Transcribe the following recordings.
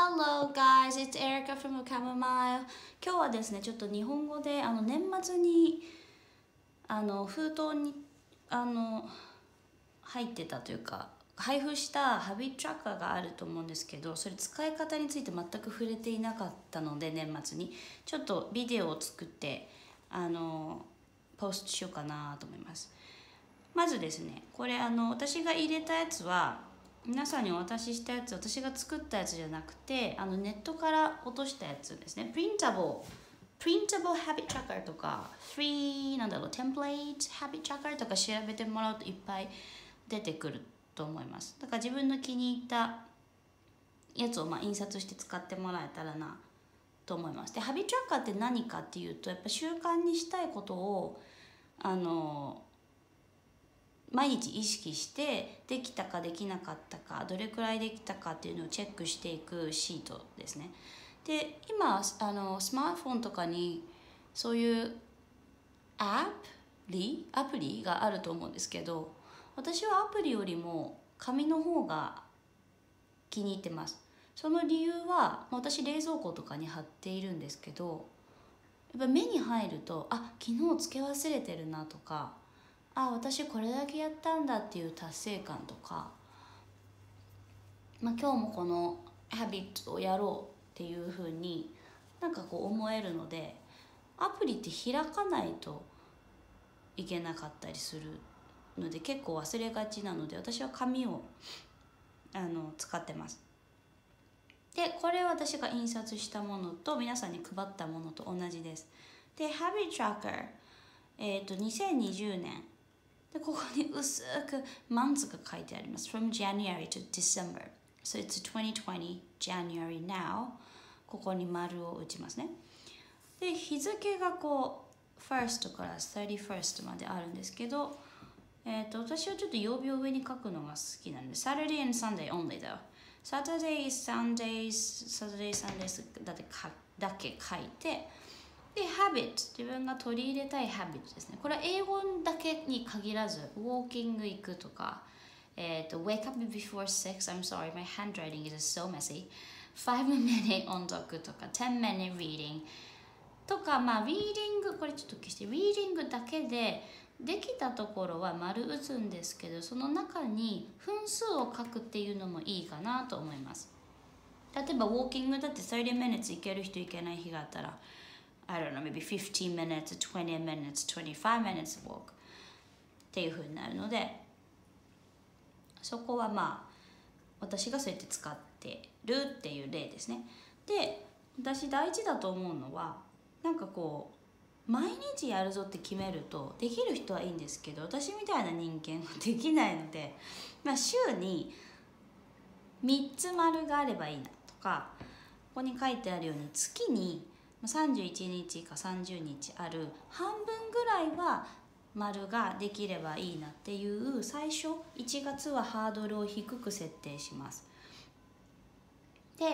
Hello guys, it's Erica from Chamomile 今日はですねちょっと日本語であの年末にあの封筒にあの入ってたというか配布したハビットトラッカーがあると思うんですけどそれ使い方について全く触れていなかったので年末に。ちょっとビデオを作ってあのポストしようかなと思います。まずですねこれあの私が入れたやつは皆さんにお渡ししたやつ私が作ったやつじゃなくてあのネットから落としたやつですね。プリンタボープリンタボーハビットラッカーとか3なんだろうテンプレートハビットラッカーとか調べてもらうといっぱい出てくると思います。だから自分の気に入ったやつをまあ印刷して使ってもらえたらなと思います。でハビットトラッカーって何かっていうとやっぱ習慣にしたいことをあの毎日意識してできたかできなかったかどれくらいできたかっていうのをチェックしていくシートですね。で今あのスマートフォンとかにそういうアプリアプリがあると思うんですけど私はアプリよりも紙の方が気に入ってます。その理由は私冷蔵庫とかに貼っているんですけどやっぱ目に入るとあ昨日つけ忘れてるなとかあ私これだけやったんだっていう達成感とか、まあ、今日もこのハビットをやろうっていうふうになんかこう思えるのでアプリって開かないといけなかったりするので結構忘れがちなので私は紙をあの使ってます。でこれは私が印刷したものと皆さんに配ったものと同じです。で Habit Tracker えっ、ー、と2020年でここに薄くマンズが書いてあります from January to December so it's 2020 January now ここに丸を打ちますねで日付がこう first から 31st まであるんですけどえーと、私はちょっと曜日を上に書くのが好きなんで Saturday and Sunday only though Saturday, Sundays, Saturday, Sundays だけだけ書いてで habit 自分が取り入れたい habit ですね。これは英語だけに限らずウォーキング行くとかえっ、ー、と wake up before 6 I'm sorry my handwriting is so messy. 5 minute 音読とか10 minute reading とかまあ reading これちょっと消して reading だけでできたところは丸打つんですけどその中に分数を書くっていうのもいいかなと思います。例えばウォーキングだって30 minutes いける人いけない日があったら I don't know, maybe 15 minutes, 20 minutes, 25 minutes walk. っていうふうになるので。そこはまあ私がそうやって使ってるっていう例ですね。で私大事だと思うのはなんかこう毎日やるぞって決めるとできる人はいいんですけど私みたいな人間はできないので、まあ、週に3つ丸があればいいなとかここに書いてあるように月に31日か30日ある半分ぐらいは丸ができればいいなっていう最初1月はハードルを低く設定します。で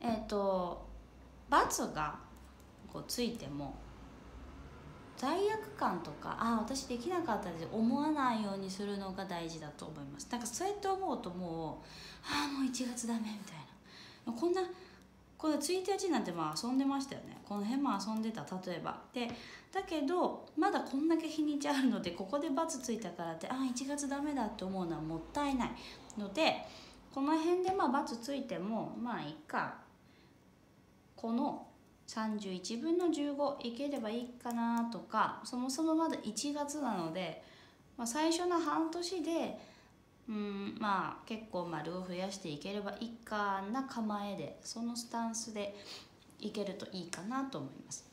えっ、ー、と×がこうついても罪悪感とかああ私できなかったって思わないようにするのが大事だと思います。なんかそうやって思うともうああもう1月ダメみたいな。こんなこの1日なんてまあ遊んでましたよね。この辺も遊んでた例えば。でだけどまだこんだけ日にちあるのでここで×ついたからってあ1月ダメだって思うのはもったいない。のでこの辺でまあ×ついてもまあいっか。この31分の15いければいいかなとかそもそもまだ1月なので、まあ、最初の半年でうんまあ結構丸を増やしていければいいかな構えでそのスタンスでいけるといいかなと思います。